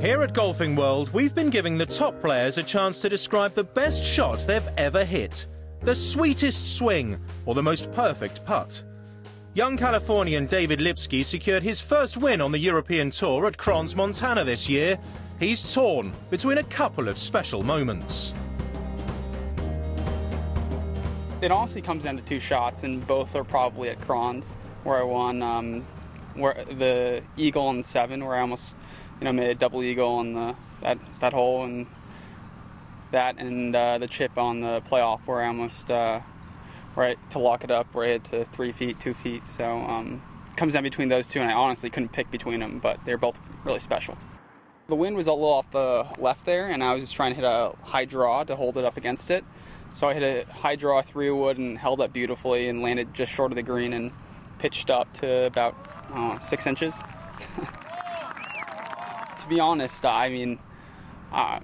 Here at Golfing World, we've been giving the top players a chance to describe the best shot they've ever hit, the sweetest swing, or the most perfect putt. Young Californian David Lipsky secured his first win on the European Tour at Crans, Montana this year. He's torn between a couple of special moments. It honestly comes down to two shots, and both are probably at Crans, where I won um, where the eagle on seven, where I almost you know made a double eagle on the that that hole, and that and uh, the chip on the playoff, where I almost uh, right to lock it up, hit to three feet, two feet. So um, comes down between those two, and I honestly couldn't pick between them, but they're both really special. The wind was a little off the left there, and I was just trying to hit a high draw to hold it up against it. So I hit a high draw three wood and held up beautifully and landed just short of the green and pitched up to about uh, six inches. to be honest, I mean, uh,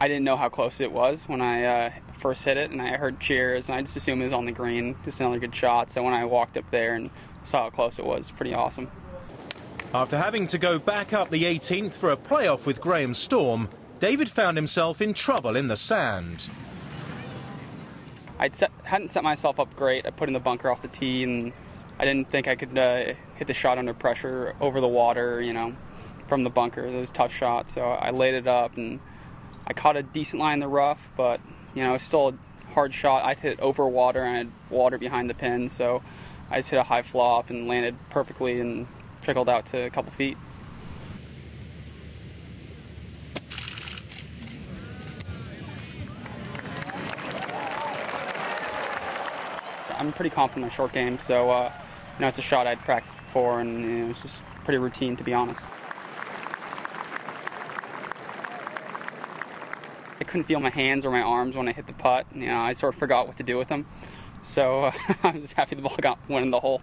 I didn't know how close it was when I uh, first hit it, and I heard cheers, and I just assumed it was on the green, just another good shot. So when I walked up there and saw how close it was, pretty awesome. After having to go back up the 18th for a playoff with Graeme Storm, David found himself in trouble in the sand. I hadn't set myself up great. I put in the bunker off the tee, and I didn't think I could uh, hit the shot under pressure over the water, you know, from the bunker. It was tough shot, so I laid it up, and I caught a decent line in the rough, but you know, it's still a hard shot. I hit it over water, and I had water behind the pin, so I just hit a high flop and landed perfectly and trickled out to a couple feet. I'm pretty confident in my short game, so uh, you know it's a shot I'd practiced before, and you know, it's just pretty routine to be honest. I couldn't feel my hands or my arms when I hit the putt. You know, I sort of forgot what to do with them. So uh, I'm just happy the ball got went in the hole.